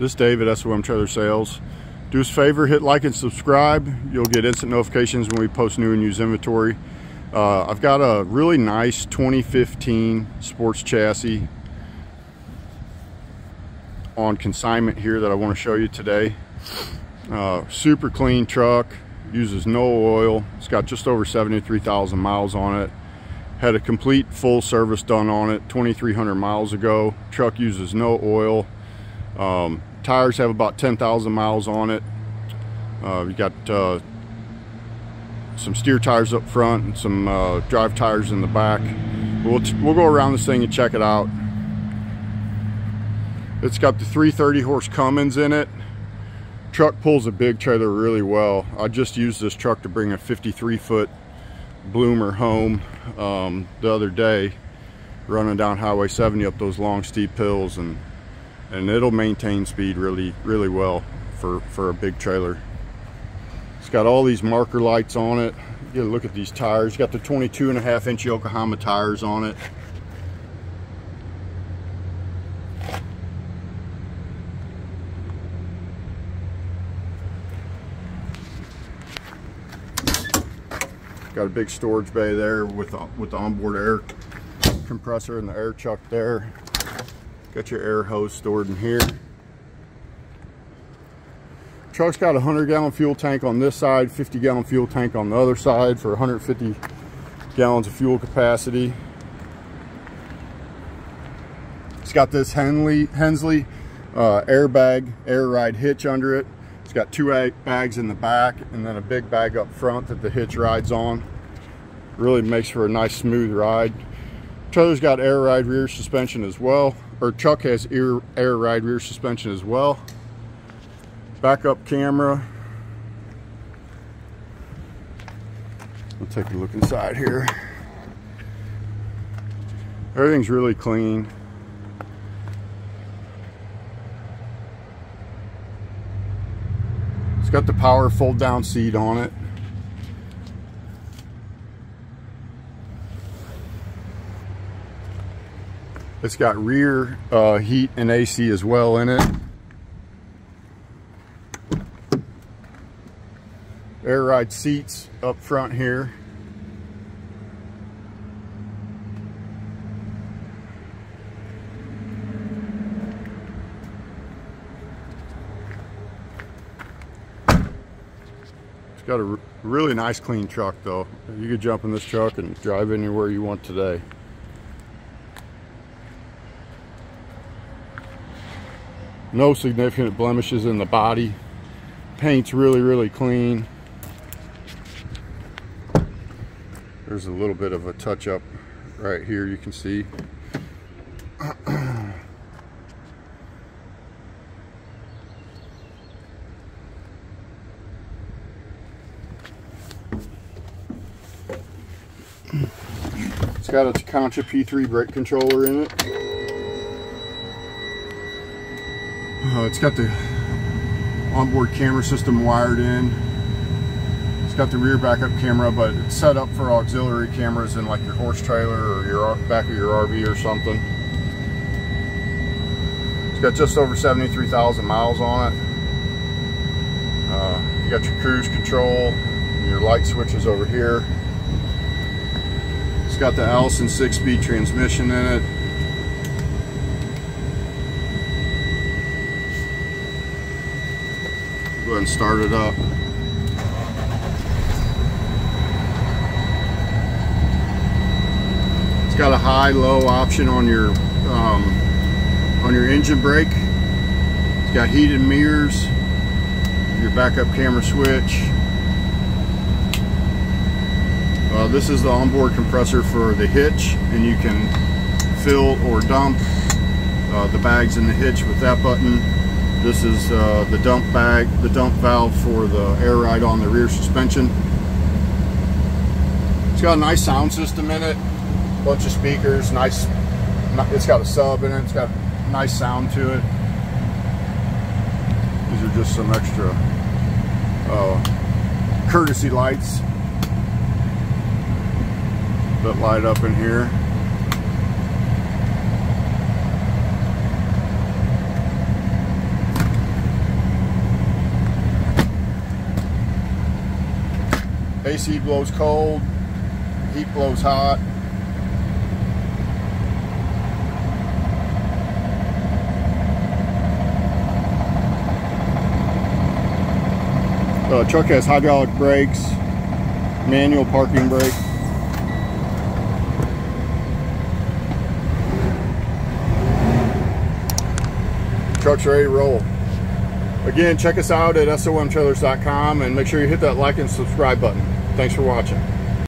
This is David, SOM Trailer Sales. Do us a favor, hit like and subscribe. You'll get instant notifications when we post new and used inventory. Uh, I've got a really nice 2015 sports chassis on consignment here that I want to show you today. Uh, super clean truck, uses no oil. It's got just over 73,000 miles on it. Had a complete full service done on it 2,300 miles ago. Truck uses no oil. Um, tires have about 10,000 miles on it. Uh, you got uh, some steer tires up front and some uh, drive tires in the back. We'll, we'll go around this thing and check it out. It's got the 330 horse Cummins in it. Truck pulls a big trailer really well. I just used this truck to bring a 53 foot bloomer home um, the other day running down Highway 70 up those long steep hills and and it'll maintain speed really really well for for a big trailer. It's got all these marker lights on it. A look at these tires. Got the 22 and a half inch Yokohama tires on it. Got a big storage bay there with the, with the onboard air compressor and the air chuck there Got your air hose stored in here. Truck's got a 100 gallon fuel tank on this side, 50 gallon fuel tank on the other side for 150 gallons of fuel capacity. It's got this Henley, Hensley uh, airbag, air ride hitch under it. It's got two bags in the back and then a big bag up front that the hitch rides on. Really makes for a nice smooth ride. Trailer's got air ride rear suspension as well or Chuck has air, air ride rear suspension as well. Backup camera. We'll take a look inside here. Everything's really clean. It's got the power fold down seat on it. It's got rear uh, heat and AC as well in it. Air ride seats up front here. It's got a really nice clean truck though. You could jump in this truck and drive anywhere you want today. No significant blemishes in the body. Paint's really really clean. There's a little bit of a touch up right here you can see. It's got a Tekonsha P3 brake controller in it Uh, it's got the onboard camera system wired in. It's got the rear backup camera, but it's set up for auxiliary cameras in like your horse trailer or your back of your RV or something. It's got just over 73,000 miles on it. Uh, you got your cruise control, your light switches over here. It's got the Allison six-speed transmission in it. Go ahead and start it up. It's got a high-low option on your um, on your engine brake. It's got heated mirrors, your backup camera switch. Uh, this is the onboard compressor for the hitch, and you can fill or dump uh, the bags in the hitch with that button. This is uh, the dump bag, the dump valve for the air ride on the rear suspension. It's got a nice sound system in it, bunch of speakers, nice, it's got a sub in it, it's got a nice sound to it. These are just some extra uh, courtesy lights that light up in here. AC blows cold, heat blows hot. Uh, truck has hydraulic brakes, manual parking brake. Truck's ready to roll. Again, check us out at somtrailers.com and make sure you hit that like and subscribe button. Thanks for watching.